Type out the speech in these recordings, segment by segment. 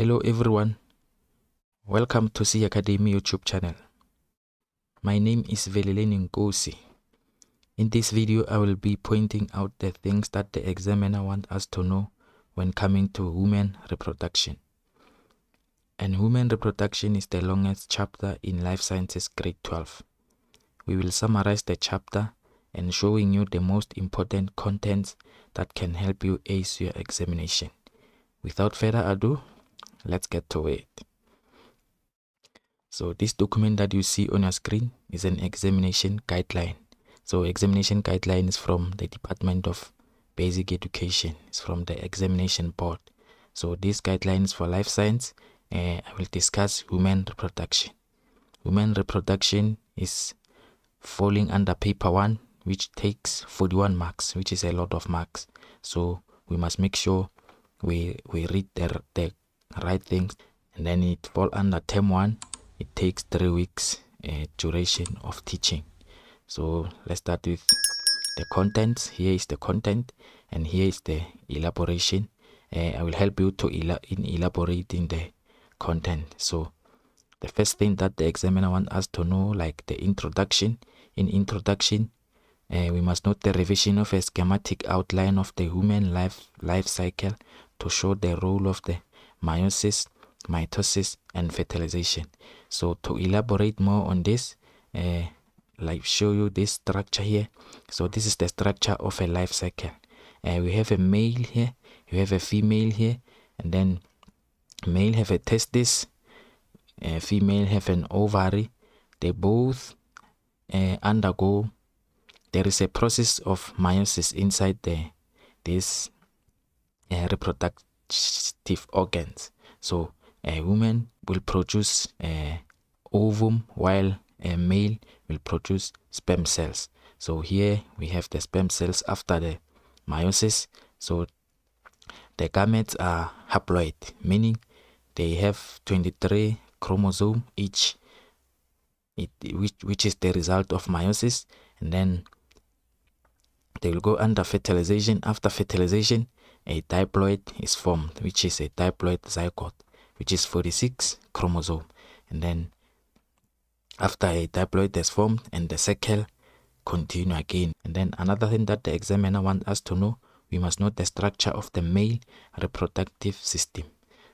Hello everyone. Welcome to SEE Academy YouTube channel. My name is Veleleni Nkosi. In this video, I will be pointing out the things that the examiner wants us to know when coming to human reproduction. And human reproduction is the longest chapter in Life Sciences grade 12. We will summarize the chapter and showing you the most important contents that can help you ace your examination. Without further ado, let's get to it. So this document that you see on your screen is an examination guideline. So examination guideline is from the Department of Basic Education. It's from the examination board. So these guidelines for life science, uh, I will discuss human reproduction. Human reproduction is falling under paper one, which takes 41 marks, which is a lot of marks. So we must make sure we we read the, the right things and then it fall under term one. It takes three weeks uh, duration of teaching. So let's start with the contents. Here is the content and here is the elaboration. Uh, i will help you to in elaborating the content. So the first thing that the examiner wants us to know like the introduction. In introduction uh, we must note the revision of a schematic outline of the human life life cycle to show the role of the meiosis, mitosis, and fertilization. So to elaborate more on this, uh, like show you this structure here. So this is the structure of a life cycle. Uh, we have a male here, we have a female here, and then male have a testis, uh, female have an ovary. They both uh, undergo. There is a process of meiosis inside the this uh, reproductive organs. So a woman will produce uh, ovum while a male will produce sperm cells. So here we have the sperm cells after the meiosis. So the gametes are haploid, meaning they have 23 chromosome each, it, which, which is the result of meiosis. And then they will go under fertilization. After fertilization, a diploid is formed, which is a diploid zygote, which is 46 chromosome. And then after a diploid is formed and the cycle continue again. And then another thing that the examiner wants us to know, we must know the structure of the male reproductive system.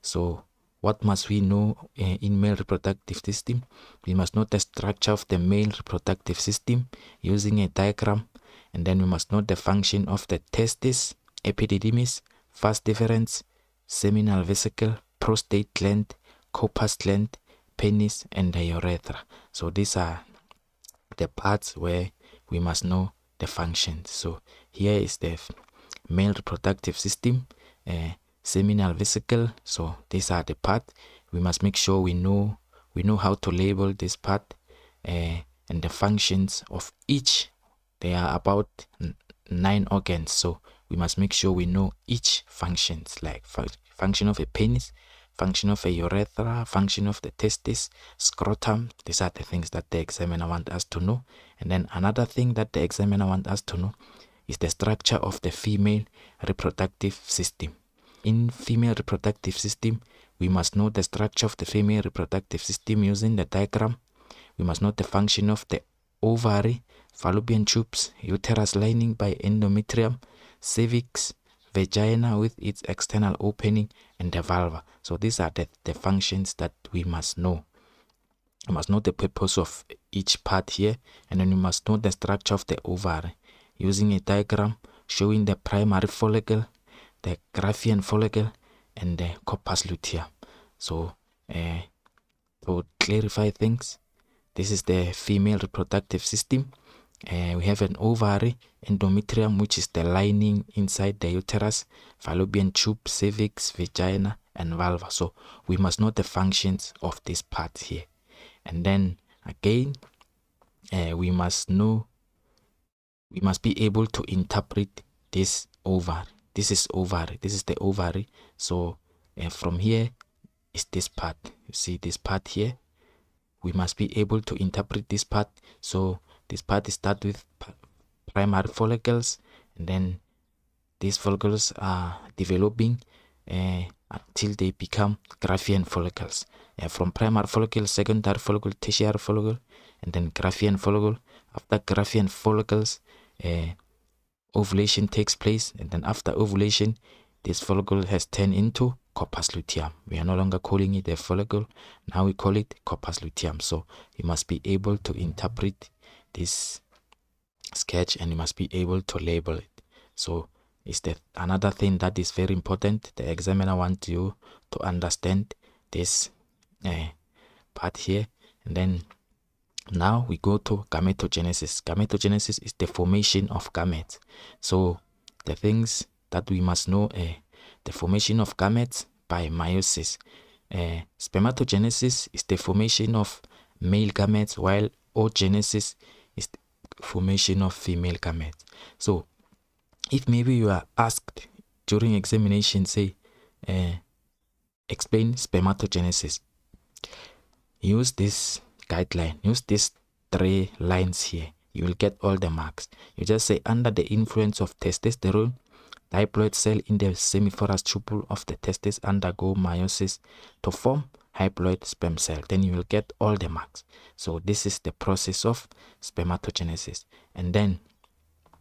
So what must we know uh, in male reproductive system? We must know the structure of the male reproductive system using a diagram and then we must know the function of the testis, epididymis, vas deferens, seminal vesicle, prostate gland, Cowper's gland, penis, and the urethra. So these are the parts where we must know the functions. So here is the male reproductive system, uh, seminal vesicle. So these are the parts. We must make sure we know we know how to label this part uh, and the functions of each. There are about nine organs. So we must make sure we know each functions like function of a penis, function of a urethra, function of the testis, scrotum. These are the things that the examiner wants us to know. And then another thing that the examiner wants us to know is the structure of the female reproductive system. In female reproductive system, we must know the structure of the female reproductive system using the diagram. We must know the function of the ovary, fallopian tubes, uterus lining by endometrium, cervix, vagina with its external opening, and the vulva. So these are the, the functions that we must know. We must know the purpose of each part here, and then we must know the structure of the ovary using a diagram showing the primary follicle, the Graafian follicle, and the corpus luteum. So uh, to clarify things, this is the female reproductive system uh, we have an ovary, endometrium, which is the lining inside the uterus, fallopian tube, cervix, vagina, and vulva. So we must know the functions of this part here. And then again, uh, we must know, we must be able to interpret this ovary. This is ovary. This is the ovary. So uh, from here is this part. You see this part here. We must be able to interpret this part. So this part starts with primary follicles and then these follicles are developing uh, until they become Graafian follicles. Uh, from primary follicle, secondary follicle, tertiary follicle, and then Graafian follicle. After Graafian follicles, uh, ovulation takes place, and then after ovulation, this follicle has turned into corpus luteum. We are no longer calling it a follicle, now we call it corpus luteum. So you must be able to interpret this sketch and you must be able to label it. So is that another thing that is very important. The examiner wants you to understand this uh, part here and then now we go to gametogenesis. Gametogenesis is the formation of gametes. So the things that we must know uh, the formation of gametes by meiosis. Uh, spermatogenesis is the formation of male gametes while oogenesis is the formation of female gametes. So if maybe you are asked during examination say uh, explain spermatogenesis use this guideline use these three lines here you will get all the marks you just say under the influence of testosterone diploid cell in the seminiferous tubule of the testes undergo meiosis to form haploid sperm cell then you will get all the marks so this is the process of spermatogenesis and then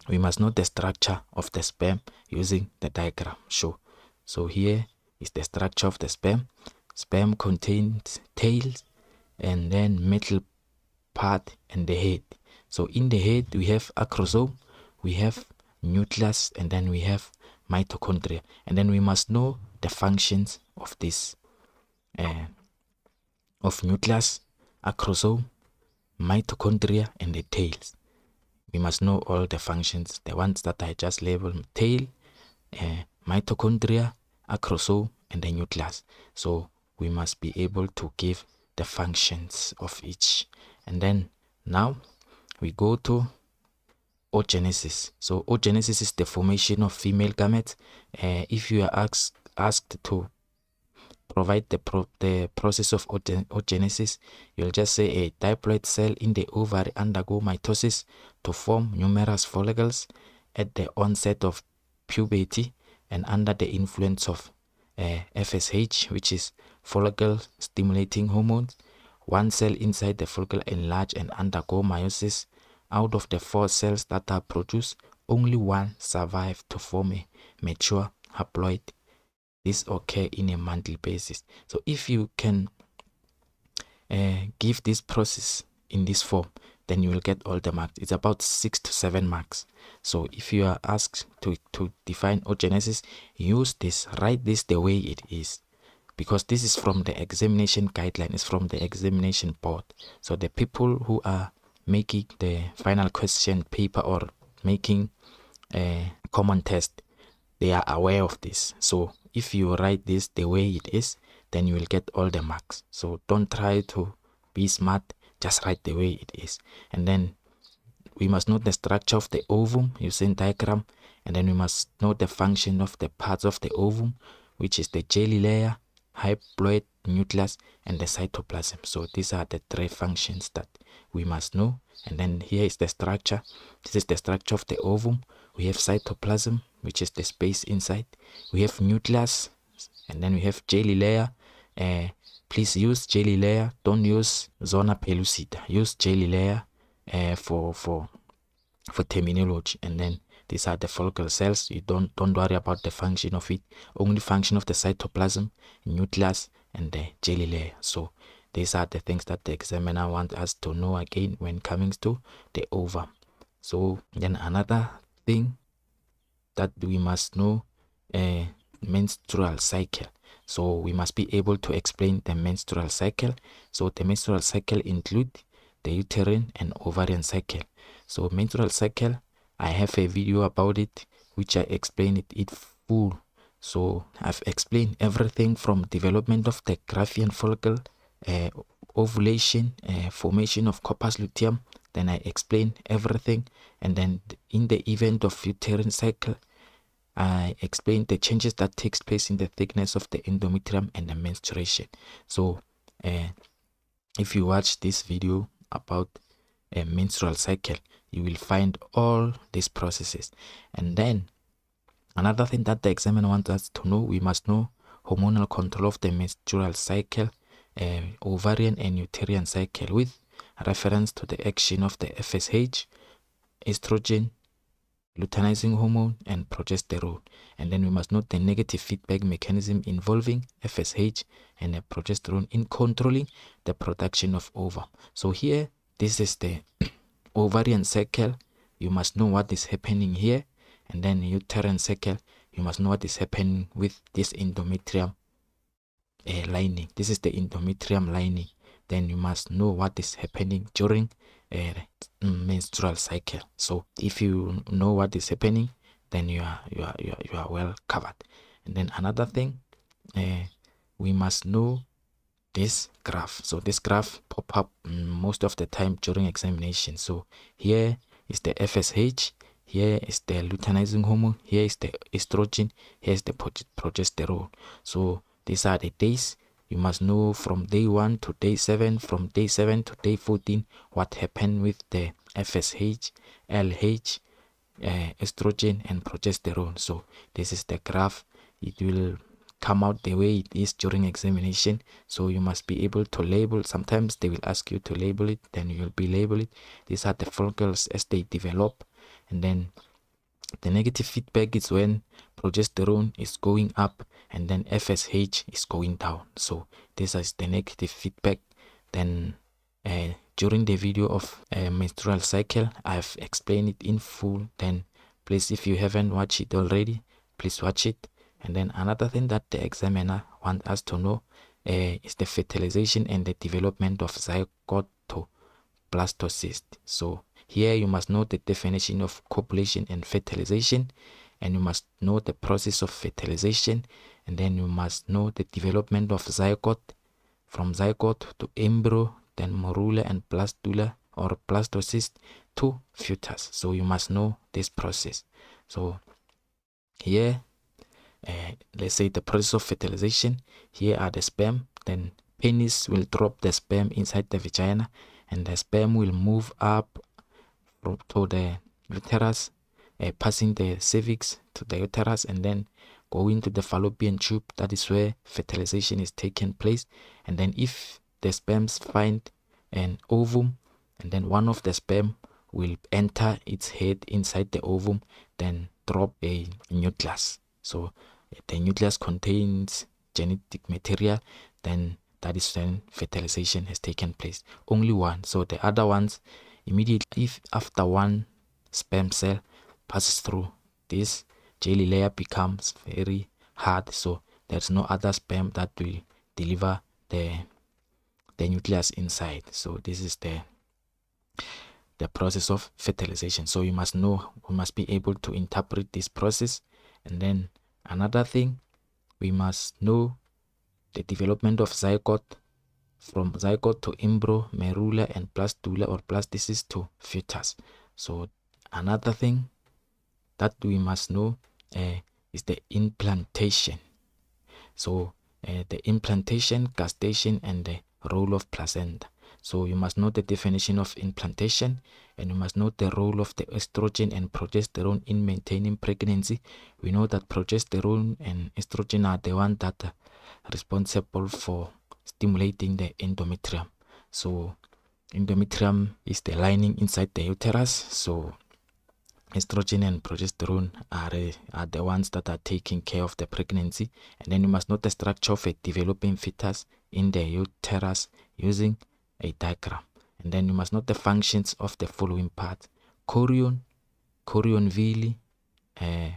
we must know the structure of the sperm using the diagram show. So here is the structure of the sperm. Sperm contains tails and then middle part and the head. So in the head we have acrosome, we have nucleus and then we have mitochondria and then we must know the functions of this uh, of nucleus, acrosome, mitochondria and the tails we must know all the functions, the ones that I just labeled tail, uh, mitochondria, acrosome, and the nucleus. So we must be able to give the functions of each. And then now we go to oogenesis. So oogenesis is the formation of female gametes. Uh, if you are asked asked to provide the, pro the process of oogenesis, you'll just say a diploid cell in the ovary undergo mitosis to form numerous follicles at the onset of puberty and under the influence of uh, FSH, which is follicle stimulating hormones. One cell inside the follicle enlarge and undergo meiosis. Out of the four cells that are produced, only one survive to form a mature haploid this occur in a monthly basis. So if you can uh, give this process in this form then you will get all the marks. It's about six to seven marks. So if you are asked to to define oogenesis use this write this the way it is. Because this is from the examination guideline it's from the examination board. So the people who are making the final question paper or making a common test they are aware of this. So if you write this the way it is then you will get all the marks. So don't try to be smart just write the way it is. And then we must know the structure of the ovum using diagram. And then we must know the function of the parts of the ovum which is the jelly layer haploid nucleus and the cytoplasm. So these are the three functions that we must know. And then here is the structure. This is the structure of the ovum we have cytoplasm which is the space inside. We have nucleus and then we have jelly layer. Uh, please use jelly layer. Don't use zona pellucida. Use jelly layer uh, for for for terminology. And then these are the follicle cells. You don't don't worry about the function of it. Only function of the cytoplasm nucleus and the jelly layer. So these are the things that the examiner wants us to know again when coming to the ovum. So then another thing that we must know a menstrual cycle. So we must be able to explain the menstrual cycle. So the menstrual cycle include the uterine and ovarian cycle. So menstrual cycle i have a video about it which i explain it in full. So i've explained everything from development of the Graafian follicle uh, ovulation uh, formation of corpus luteum then i explain everything and then in the event of uterine cycle I explain the changes that takes place in the thickness of the endometrium and the menstruation. So uh, if you watch this video about a menstrual cycle, you will find all these processes. And then Another thing that the examiner wants us to know, we must know hormonal control of the menstrual cycle, uh, ovarian and uterine cycle with reference to the action of the FSH, estrogen, luteinizing hormone, and progesterone. And then we must note the negative feedback mechanism involving FSH and progesterone in controlling the production of ovum. So here, this is the ovarian cycle. You must know what is happening here. And then uterine cycle, you must know what is happening with this endometrium uh, lining. This is the endometrium lining. Then you must know what is happening during a menstrual cycle. So if you know what is happening, then you are you are you are, you are well covered. And then another thing, uh, we must know this graph. So this graph pop up most of the time during examination. So here is the FSH, here is the luteinizing hormone, here is the estrogen, here is the progesterone. So these are the days you must know from day 1 to day 7, from day 7 to day 14, what happened with the FSH, LH, uh, estrogen, and progesterone. So, this is the graph. It will come out the way it is during examination. So, you must be able to label. Sometimes they will ask you to label it, then you will be label it. These are the follicles as they develop. And then the negative feedback is when progesterone is going up and then FSH is going down. So this is the negative feedback. Then uh, during the video of uh, menstrual cycle, I've explained it in full. Then please, if you haven't watched it already, please watch it. And then another thing that the examiner wants us to know uh, is the fertilization and the development of zygotoblastocyst. So here you must know the definition of copulation and fertilization and you must know the process of fertilization and then you must know the development of zygote from zygote to embryo then morula and blastula or blastocyst to fetus. So you must know this process. So here uh, let's say the process of fertilization here are the sperm then penis will drop the sperm inside the vagina and the sperm will move up to the uterus, uh, passing the cervix to the uterus, and then going to the fallopian tube. That is where fertilization is taking place. And then, if the sperms find an ovum, and then one of the sperm will enter its head inside the ovum, then drop a nucleus. So the nucleus contains genetic material, then that is when fertilization has taken place. Only one. So the other ones Immediately if after one sperm cell passes through, this jelly layer becomes very hard so there's no other sperm that will deliver the the nucleus inside. So this is the the process of fertilization. So you must know we must be able to interpret this process. And then another thing we must know the development of zygote from zygote to embryo, morula, and blastula or blastocyst to fetus. So another thing that we must know uh, is the implantation. So uh, the implantation, gestation, and the role of placenta. So you must know the definition of implantation and you must know the role of the estrogen and progesterone in maintaining pregnancy. We know that progesterone and estrogen are the one that are responsible for stimulating the endometrium. So endometrium is the lining inside the uterus. So estrogen and progesterone are, are the ones that are taking care of the pregnancy. And then you must note the structure of a developing fetus in the uterus using a diagram. And then you must note the functions of the following parts. Chorion, chorion villi, uh,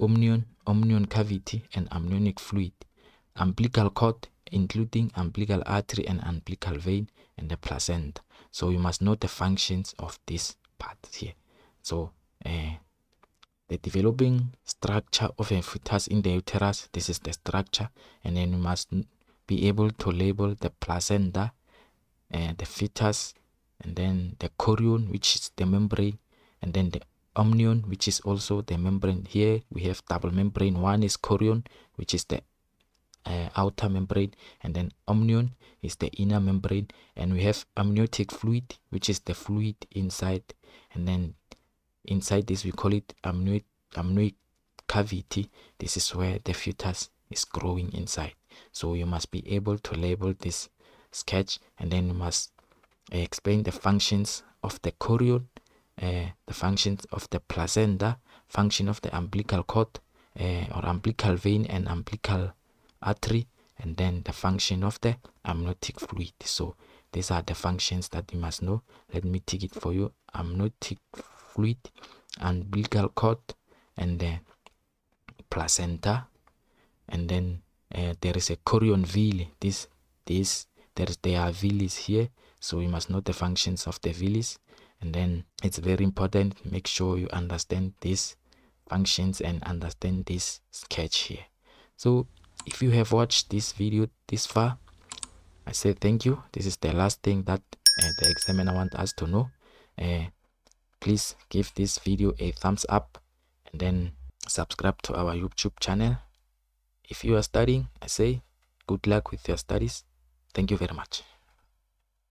amnion, amnion cavity, and amniotic fluid. Umbilical cord including umbilical artery and umbilical vein and the placenta. So you must know the functions of this part here. So uh, the developing structure of a fetus in the uterus, this is the structure, and then you must be able to label the placenta, uh, the fetus, and then the chorion, which is the membrane, and then the amnion, which is also the membrane. Here we have double membrane. One is chorion, which is the uh, outer membrane and then amnion is the inner membrane and we have amniotic fluid which is the fluid inside and then inside this we call it amniotic cavity. This is where the fetus is growing inside. So you must be able to label this sketch and then you must uh, explain the functions of the chorion uh, the functions of the placenta function of the umbilical cord uh, or umbilical vein and umbilical artery and then the function of the amniotic fluid. So these are the functions that you must know. Let me take it for you. Amniotic fluid umbilical cord and the placenta and then uh, there is a chorion villi. This this there's there are villis here so we must know the functions of the villis. And then it's very important make sure you understand these functions and understand this sketch here. So if you have watched this video this far i say thank you. This is the last thing that uh, the examiner want us to know. Uh, please give this video a thumbs up and then subscribe to our youtube channel. If you are studying i say good luck with your studies. Thank you very much